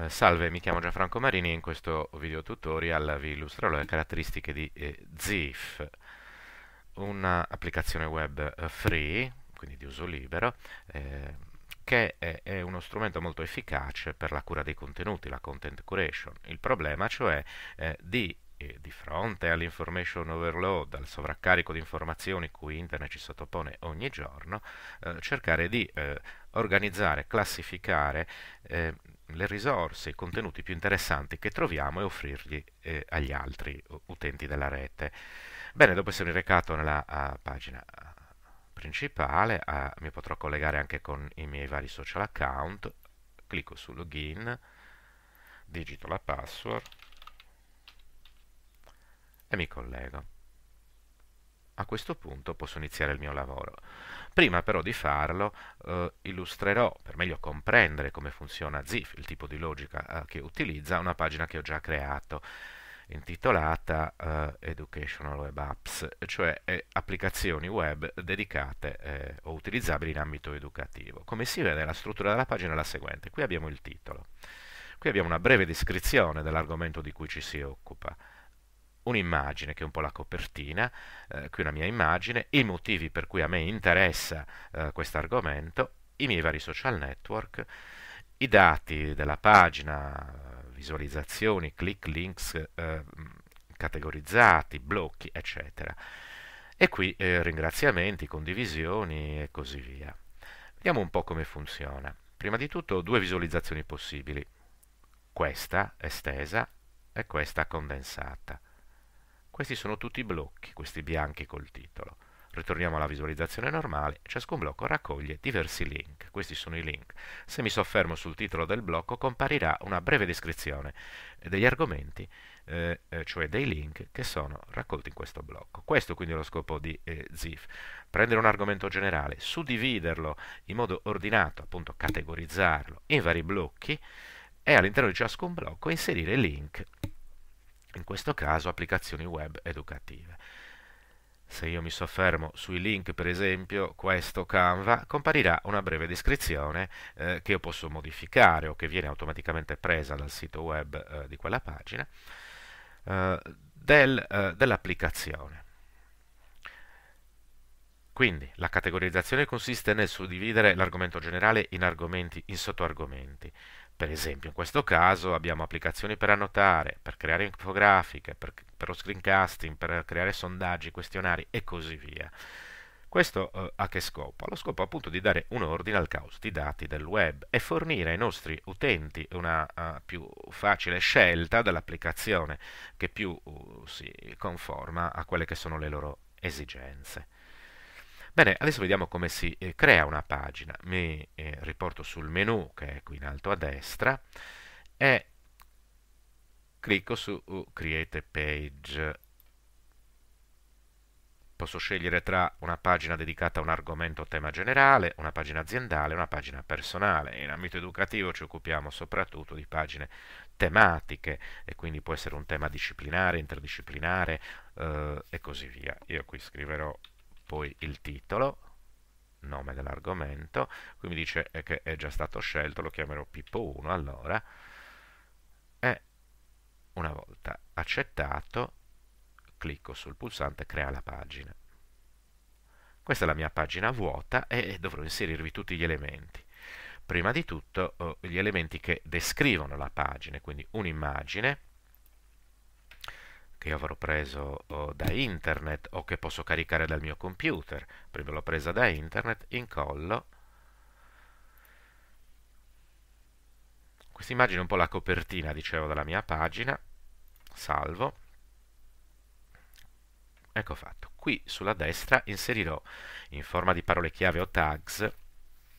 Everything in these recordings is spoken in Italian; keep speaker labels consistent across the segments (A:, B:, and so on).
A: Eh, salve, mi chiamo Gianfranco Marini e in questo video tutorial vi illustrerò le caratteristiche di eh, ZIF, un'applicazione web eh, free, quindi di uso libero, eh, che è, è, uno strumento molto efficace per la cura dei contenuti, la content curation. Il problema cioè eh, di di fronte all'information overload, al sovraccarico di informazioni cui internet ci sottopone ogni giorno, eh, cercare di eh, organizzare, classificare eh, le risorse, i contenuti più interessanti che troviamo e offrirli eh, agli altri utenti della rete. Bene, dopo essere recato nella uh, pagina principale, uh, mi potrò collegare anche con i miei vari social account, clicco su login, digito la password e mi collego. A questo punto posso iniziare il mio lavoro. Prima però di farlo eh, illustrerò, per meglio comprendere come funziona ZIF, il tipo di logica eh, che utilizza, una pagina che ho già creato intitolata uh, Educational Web Apps, cioè eh, applicazioni web dedicate eh, o utilizzabili in ambito educativo. Come si vede la struttura della pagina è la seguente, qui abbiamo il titolo, qui abbiamo una breve descrizione dell'argomento di cui ci si occupa, un'immagine che è un po' la copertina, eh, qui una mia immagine, i motivi per cui a me interessa eh, questo argomento, i miei vari social network, i dati della pagina, visualizzazioni, click, links eh, categorizzati, blocchi, eccetera. E qui eh, ringraziamenti, condivisioni e così via. Vediamo un po' come funziona. Prima di tutto due visualizzazioni possibili, questa estesa e questa condensata. Questi sono tutti i blocchi, questi bianchi col titolo. Ritorniamo alla visualizzazione normale, ciascun blocco raccoglie diversi link, questi sono i link. Se mi soffermo sul titolo del blocco comparirà una breve descrizione degli argomenti, eh, eh, cioè dei link che sono raccolti in questo blocco. Questo quindi è lo scopo di eh, ZIF, prendere un argomento generale, suddividerlo in modo ordinato, appunto categorizzarlo in vari blocchi e all'interno di ciascun blocco inserire link in questo caso applicazioni web educative. Se io mi soffermo sui link, per esempio, questo Canva, comparirà una breve descrizione eh, che io posso modificare o che viene automaticamente presa dal sito web eh, di quella pagina eh, del, eh, dell'applicazione. Quindi la categorizzazione consiste nel suddividere l'argomento generale in, argomenti, in sottoargomenti. Per esempio, in questo caso abbiamo applicazioni per annotare, per creare infografiche, per, per lo screencasting, per creare sondaggi, questionari e così via. Questo eh, a che scopo? Allo scopo appunto di dare un ordine al caos di dati del web e fornire ai nostri utenti una uh, più facile scelta dell'applicazione che più uh, si conforma a quelle che sono le loro esigenze. Bene, adesso vediamo come si eh, crea una pagina. Mi eh, riporto sul menu che è qui in alto a destra e clicco su uh, Create Page. Posso scegliere tra una pagina dedicata a un argomento o tema generale, una pagina aziendale e una pagina personale. In ambito educativo ci occupiamo soprattutto di pagine tematiche e quindi può essere un tema disciplinare, interdisciplinare eh, e così via. Io qui scriverò poi il titolo, nome dell'argomento, qui mi dice che è già stato scelto, lo chiamerò Pippo 1 allora, e una volta accettato clicco sul pulsante crea la pagina. Questa è la mia pagina vuota e dovrò inserirvi tutti gli elementi. Prima di tutto oh, gli elementi che descrivono la pagina, quindi un'immagine, che io avrò preso oh, da internet o che posso caricare dal mio computer. Prima l'ho presa da internet, incollo. Questa immagine è un po' la copertina, dicevo, della mia pagina. Salvo. Ecco fatto. Qui sulla destra inserirò in forma di parole chiave o tags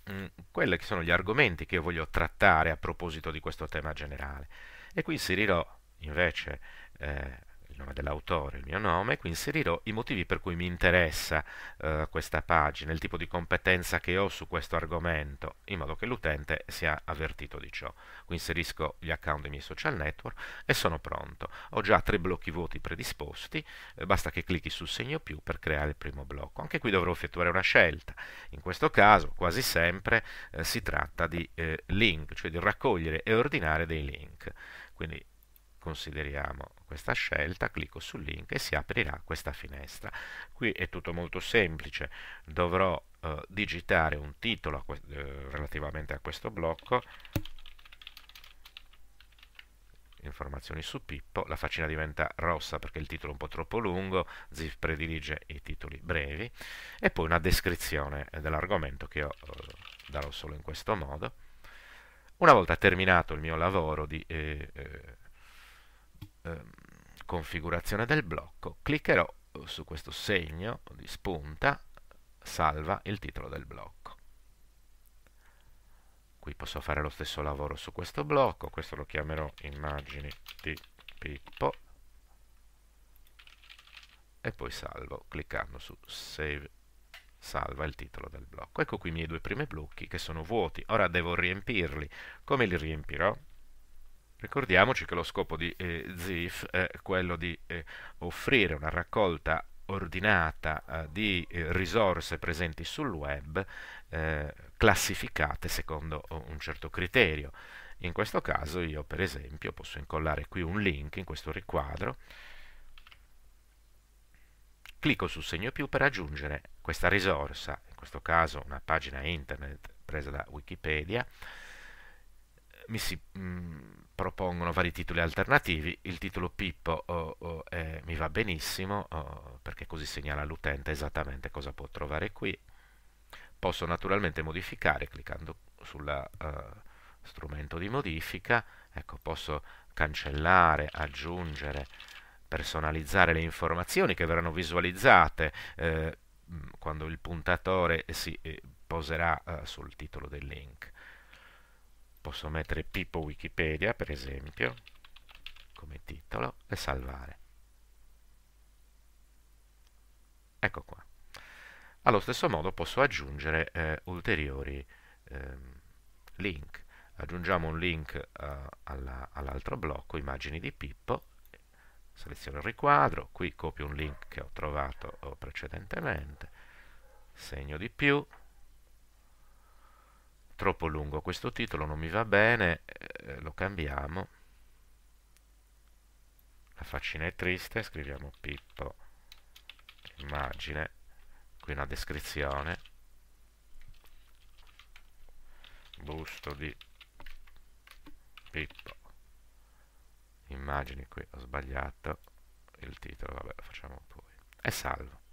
A: mm, quelli che sono gli argomenti che io voglio trattare a proposito di questo tema generale. E qui inserirò invece eh, nome dell'autore, il mio nome, qui inserirò i motivi per cui mi interessa eh, questa pagina, il tipo di competenza che ho su questo argomento, in modo che l'utente sia avvertito di ciò. Qui inserisco gli account dei miei social network e sono pronto. Ho già tre blocchi vuoti predisposti, eh, basta che clicchi sul segno più per creare il primo blocco. Anche qui dovrò effettuare una scelta. In questo caso, quasi sempre, eh, si tratta di eh, link, cioè di raccogliere e ordinare dei link. Quindi consideriamo questa scelta, clicco sul link e si aprirà questa finestra. Qui è tutto molto semplice, dovrò eh, digitare un titolo a eh, relativamente a questo blocco, informazioni su Pippo, la faccina diventa rossa perché il titolo è un po' troppo lungo, Zif predilige i titoli brevi, e poi una descrizione dell'argomento che io eh, darò solo in questo modo. Una volta terminato il mio lavoro di eh, eh, ehm, configurazione del blocco, cliccherò su questo segno di spunta, salva il titolo del blocco. Qui posso fare lo stesso lavoro su questo blocco, questo lo chiamerò immagini di Pippo e poi salvo cliccando su Save salva il titolo del blocco. Ecco qui i miei due primi blocchi che sono vuoti. Ora devo riempirli. Come li riempirò? Ricordiamoci che lo scopo di eh, ZIF è quello di eh, offrire una raccolta ordinata eh, di eh, risorse presenti sul web eh, classificate secondo un certo criterio. In questo caso io per esempio posso incollare qui un link in questo riquadro clicco sul segno più per aggiungere questa risorsa, in questo caso una pagina internet presa da Wikipedia, mi si mh, mm, propongono vari titoli alternativi, il titolo Pippo oh, oh, eh, mi va benissimo oh, perché così segnala all'utente esattamente cosa può trovare qui. Posso naturalmente modificare cliccando sul uh, strumento di modifica, ecco, posso cancellare, aggiungere, personalizzare le informazioni che verranno visualizzate eh, quando il puntatore si eh, poserà eh, sul titolo del link. Posso mettere Pippo Wikipedia, per esempio, come titolo e salvare. Ecco qua. Allo stesso modo posso aggiungere eh, ulteriori ehm, link. Aggiungiamo un link uh, all'altro blocco, immagini di Pippo, seleziono il riquadro, qui copio un link che ho trovato precedentemente, segno di più, troppo lungo questo titolo, non mi va bene, eh, lo cambiamo, la faccina è triste, scriviamo Pippo, immagine, qui una descrizione, busto di Pippo. Immagini qui ho sbagliato il titolo vabbè lo facciamo poi. E salvo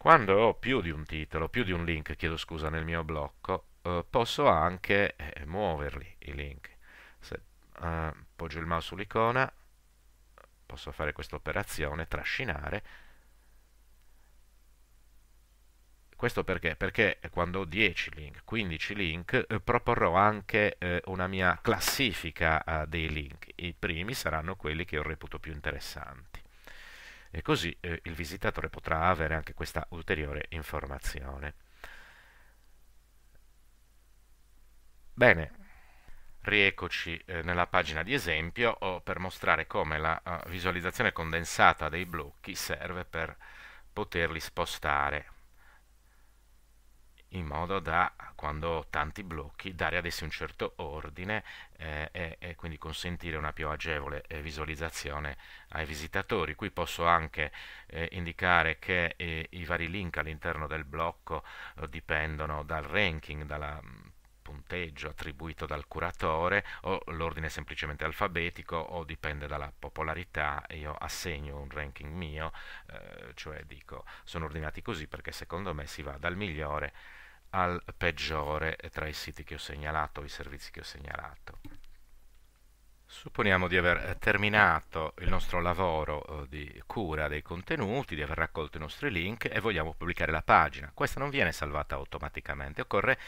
A: quando ho più di un titolo più di un link chiedo scusa nel mio blocco eh, posso anche eh, muoverli i link se eh, poggio il mouse sull'icona posso fare questa operazione trascinare Questo perché? Perché quando ho 10 link, 15 link, eh, proporrò anche eh, una mia classifica eh, dei link. I primi saranno quelli che io reputo più interessanti. E così eh, il visitatore potrà avere anche questa ulteriore informazione. Bene, rieccoci eh, nella pagina di esempio oh, per mostrare come la uh, visualizzazione condensata dei blocchi serve per poterli spostare in modo da, quando ho tanti blocchi, dare ad essi un certo ordine eh, e, e, quindi consentire una più agevole eh, visualizzazione ai visitatori. Qui posso anche eh, indicare che eh, i vari link all'interno del blocco eh, dipendono dal ranking, dal mm, punteggio attribuito dal curatore o l'ordine semplicemente alfabetico o dipende dalla popolarità io assegno un ranking mio eh, cioè dico sono ordinati così perché secondo me si va dal migliore al peggiore tra i siti che ho segnalato, i servizi che ho segnalato. Supponiamo di aver terminato il nostro lavoro eh, di cura dei contenuti, di aver raccolto i nostri link e vogliamo pubblicare la pagina. Questa non viene salvata automaticamente, occorre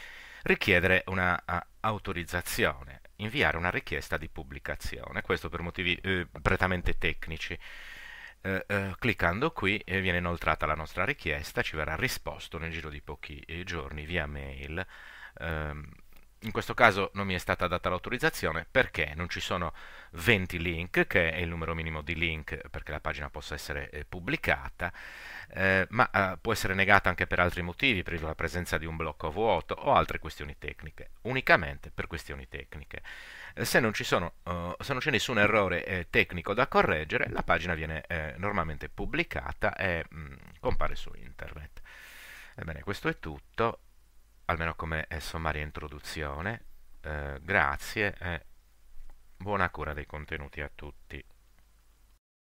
A: richiedere una autorizzazione. inviare una richiesta di pubblicazione, questo per motivi eh, prettamente tecnici. Eh, eh, cliccando qui eh, viene inoltrata la nostra richiesta, ci verrà risposto nel giro di pochi eh, giorni via mail. Ehm, in questo caso non mi è stata data l'autorizzazione perché non ci sono 20 link, che è il numero minimo di link perché la pagina possa essere eh, pubblicata, eh, ma eh, può essere negata anche per altri motivi, per la presenza di un blocco vuoto o altre questioni tecniche, unicamente per questioni tecniche. Eh, se non, sono, uh, se non c'è nessun errore eh, tecnico da correggere, la pagina viene eh, normalmente pubblicata e mh, mm, compare su internet. Ebbene, questo è tutto almeno come sommaria introduzione. Eh, grazie e buona cura dei contenuti a tutti.